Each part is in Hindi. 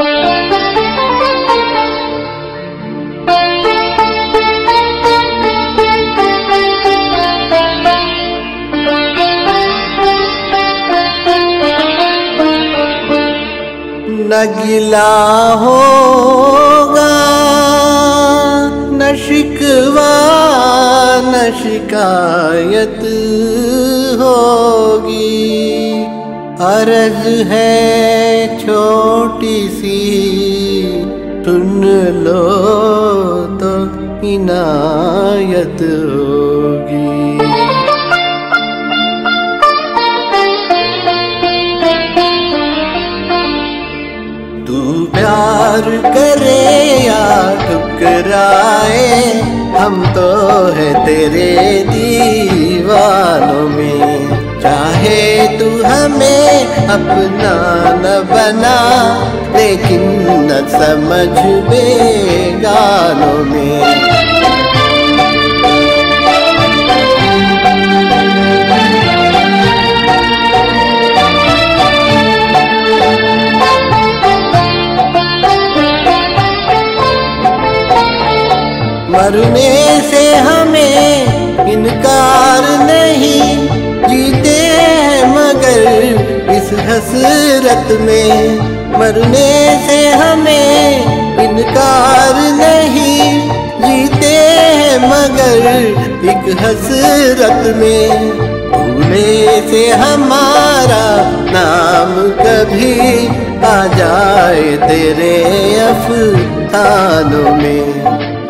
न गिला होगा न शिकवा न शिकायत होगी। अरज है छोटी सी सुन लो तो इनायत होगी। तू प्यार करे या ठुकराए, हम तो है तेरे दीवानों अपना न बना लेकिन न समझ बेगानों में। मरने से हमें इनकार नहीं हसरत में मरने से हमें इनकार नहीं जीते हैं, मगर एक हसरत में भूले से हमारा नाम कभी आ जाए तेरे अफसानों में।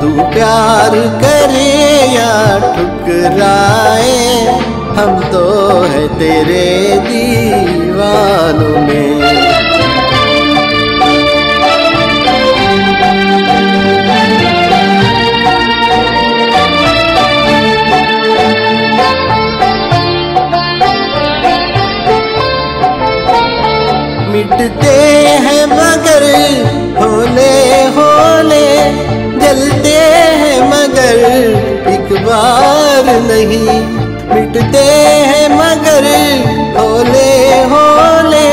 तू प्यार करे या ठुकराए हम तो है तेरे दीवानों में। मिटते हैं मगर होले होले, जलते हैं मगर एक बार नहीं। मिटते हैं मगर होले होले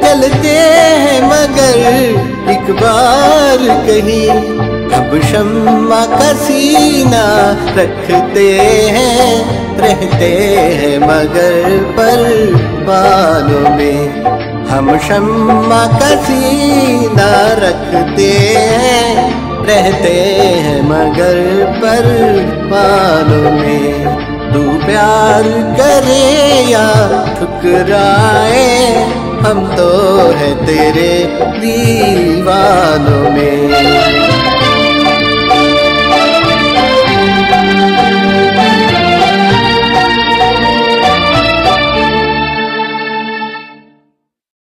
चलते हैं मगर एक बार कहीं। अब शम्मा का सीना रखते हैं, रहते हैं मगर पर बालों में। हम शम्मा का सीना रखते हैं, रहते हैं मगर पर बालों में। प्यार करे या ठुकराए हम तो है तेरे दीवानों।